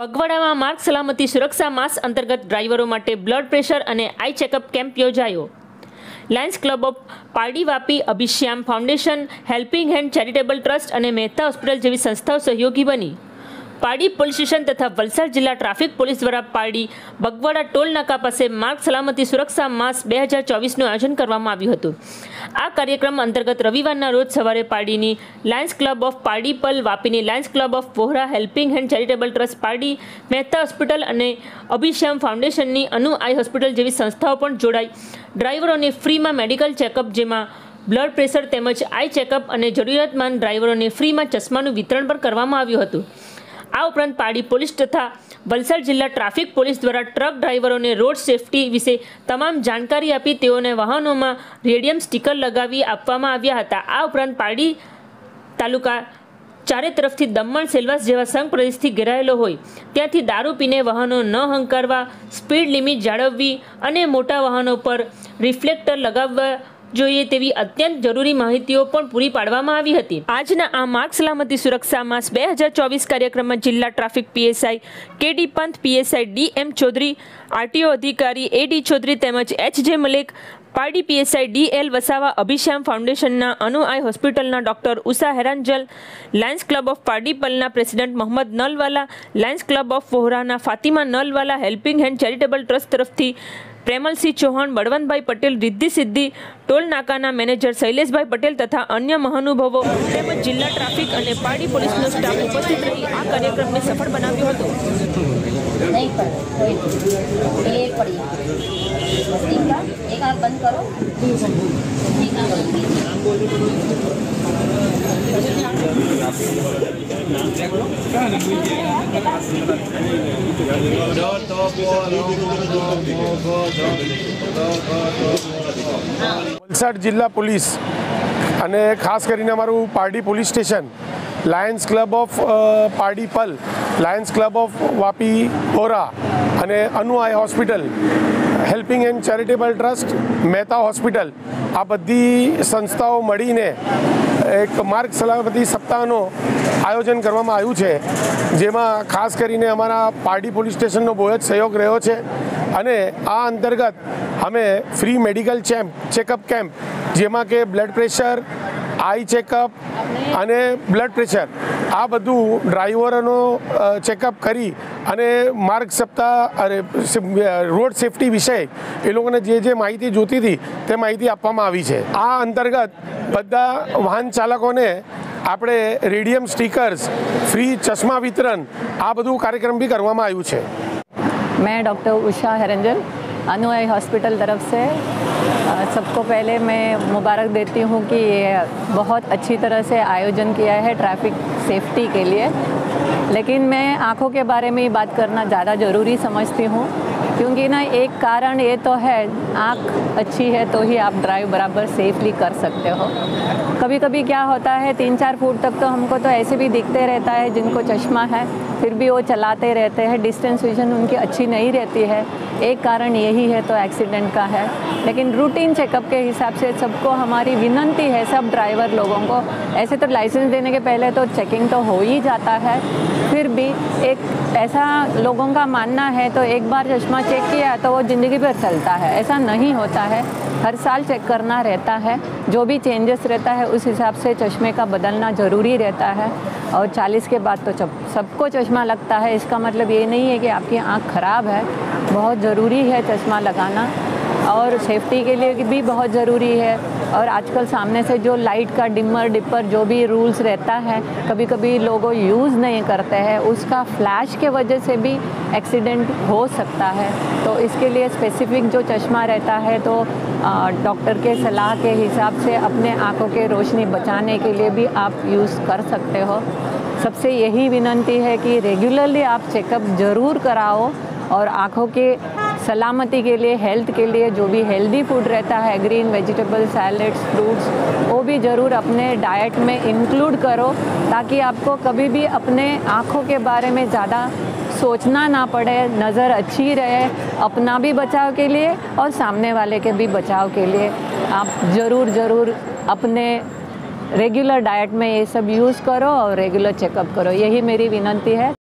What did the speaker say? પગવાડામાં માર્ગ સલામતી સુરક્ષા માસ અંતર્ગત ડ્રાઈવરો માટે બ્લડ પ્રેશર અને આઈ ચેકઅપ કેમ્પ યોજાયો Lions Club of પાર્ડીવાપી અભિશ્યામ foundation helping hand charitable trust અને મહેતા હોસ્પિટલ જેવી સંસ્થાઓ સહયોગી બની પાડી પોલીસ સ્ટેશન તથા વલસાડ જિલ્લા ટ્રાફિક પોલીસ દ્વારા પાડી બગવાડા ટોલ નાકા પાસે માર્ગ સલામતી સુરક્ષા માસ બે હજાર ચોવીસનું આયોજન કરવામાં આવ્યું હતું આ કાર્યક્રમ અંતર્ગત રવિવારના રોજ સવારે પાડીની Lions Club of Pardi Pal વાપીની Lions Club of Vohra helping hand charitable trust Pardi Mehta hospital અને અભિશ્યામ ફાઉન્ડેશનની અનુ આઈ હોસ્પિટલ જેવી સંસ્થાઓ પણ જોડાઈ ડ્રાઈવરોને ફ્રીમાં મેડિકલ ચેકઅપ જેમાં બ્લડ પ્રેશર તેમજ આઈ ચેકઅપ અને જરૂરિયાતમંદ ડ્રાઈવરોને ફ્રીમાં ચશ્માનું વિતરણ પણ કરવામાં આવ્યું હતું આ ઉપરાંત પાડી પોલીસ તથા વલસાડ જિલ્લા ટ્રાફિક પોલીસ દ્વારા ટ્રક ડ્રાઈવરોને રોડ સેફટી વિશે તમામ જાણકારી આપી તેઓને વાહનોમાં રેડિયમ સ્ટીકર લગાવી આપવામાં આવ્યા હતા આ ઉપરાંત પાડી તાલુકા ચારે તરફથી દમણ સેલવાસ જેવા સંઘ પ્રદેશથી ઘેરાયેલો હોય ત્યાંથી દારૂ પીને વાહનો ન હંકારવા સ્પીડ લિમિટ જાળવવી અને મોટા વાહનો પર રિફ્લેક્ટર લગાવવા જોઈએ તેવી અત્યંત જરૂરી માહિતીઓ પણ પૂરી પાડવામાં આવી હતી આજના આ માર્ગ સલામતી સુરક્ષા માસ બે હજાર ચોવીસ કાર્યક્રમમાં જિલ્લા traffic PSI કેડી D Panth PSI D M Chaudhary RTO અધિકારી એ ડી ચૌધરી તેમજ H J Malek Pardi PSI DL Vasava Abhishyam ફાઉન્ડેશનના અનુઆઈ હોસ્પિટલના doctor Usha Heranjal Lions Club of Pardi પલના president Mohammad Nalwala Lions Club of વોહરાના Fatima Nalwala helping hand charitable trust તરફથી પ્રેમલસિંહ ચૌહાણ બળવંતભાઈ પટેલ રિદ્ધિ સિદ્ધિ ટોલ નાકાના મેનેજર શૈલેષભાઈ પટેલ તથા અન્ય મહાનુભાવો તેમજ જિલ્લા ટ્રાફિક અને પાડી પોલીસનો સ્ટાફ ઉપસ્થિત રહી આ કાર્યક્રમને સફળ બનાવ્યો હતો વલસાડ જિલ્લા પોલીસ અને ખાસ કરીને અમારું Pardi police station Lions Club of Pardi Pal Lions Club of Vapi ઓરા અને Anu hospital helping and charitable trust Mehta hospital આ બધી સંસ્થાઓ મળીને એક માર્ગ સલામતી સપ્તાહનું આયોજન કરવામાં આવ્યું છે જેમાં ખાસ કરીને અમારા પારડી પોલીસ સ્ટેશનનો બહુ જ સહયોગ રહ્યો છે અને આ અંતર્ગત અમે free medical champ checkup camp જેમાં કે બ્લડ પ્રેશર આઈ ચેકઅપ અને બ્લડ પ્રેશર આ બધું ડ્રાઈવરોનો ચેકઅપ કરી અને માર્ગ સપ્તાહ અને રોડ સેફટી વિષય એ લોકોને જે જે માહિતી જોતી હતી તે માહિતી આપવામાં આવી છે આ અંતર્ગત બધા વાહન ચાલકોને આપણે રેડિયમ સ્ટીકર્સ ફ્રી ચશ્મા વિતરણ આ બધું કાર્યક્રમ બી કરવામાં આવ્યું છે મેં ડૉક્ટર ઉષા હેરંજન अनु હોસ્પિટલ તરફ तरफ से પહેલે મેં મુબારક દેતી હું કે બહુ ये बहुत अच्छी આયોજન से आयोजन ટ્રાફિક सेफ्टी के लिए लेकिन मैं आँखों के बारे में बात करना ज़्यादा ज़रूरी समझती हूँ क्योंकि ना एक कारण ये तो है आँख अच्छी है तो ही आप ड्राइव बराबर सेफली कर सकते हो कभी कभी क्या होता है तीन चार फुट तक तो हमको तो ऐसे भी दिखते रहता है जिनको चश्मा है फिर भी वो चलाते रहते हैं डिस्टेंस विजन उनकी अच्छी नहीं रहती है एक कारण यही है तो एक्सीडेंट का है लेकिन रूटीन चेकअप के हिसाब से सबको हमारी विनंती है सब ड्राइवर लोगों को ऐसे तो लाइसेंस देने के पहले तो चेकिंग तो हो ही जाता है फिर भी एक ऐसा लोगों का मानना है तो एक बार चश्मा चेक किया तो वो ज़िंदगी भर चलता है ऐसा नहीं होता है हर साल चेक करना रहता है जो भी चेंजेस रहता है उस हिसाब से चश्मे का बदलना ज़रूरी रहता है और 40 के बाद तो सबको चश्मा लगता है इसका मतलब ये नहीं है कि आपकी आँख ख़राब है बहुत ज़रूरी है चश्मा लगाना और सेफ्टी के लिए भी बहुत ज़रूरी है और आजकल सामने से जो लाइट का डिमर डिपर जो भी रूल्स रहता है कभी कभी लोगों यूज़ नहीं करते हैं उसका फ्लैश के वजह से भी एक्सीडेंट हो सकता है तो इसके लिए स्पेसिफिक जो चश्मा रहता है तो डॉक्टर के सलाह के हिसाब से अपने आँखों के रोशनी बचाने के लिए भी आप यूज़ कर सकते हो सबसे यही विनंती है कि रेगुलरली आप चेकअप ज़रूर कराओ और आँखों के सलामती के लिए हेल्थ के लिए जो भी हेल्दी फूड रहता है ग्रीन वेजिटेबल सैलड्स फ्रूट्स वो भी ज़रूर अपने डाइट में इंक्लूड करो ताकि आपको कभी भी अपने आँखों के बारे में ज़्यादा सोचना ना पड़े नज़र अच्छी रहे अपना भी बचाव के लिए और सामने वाले के भी बचाव के लिए आप ज़रूर ज़रूर अपने रेगुलर डाइट में ये सब यूज़ करो और रेगुलर चेकअप करो यही मेरी विनती है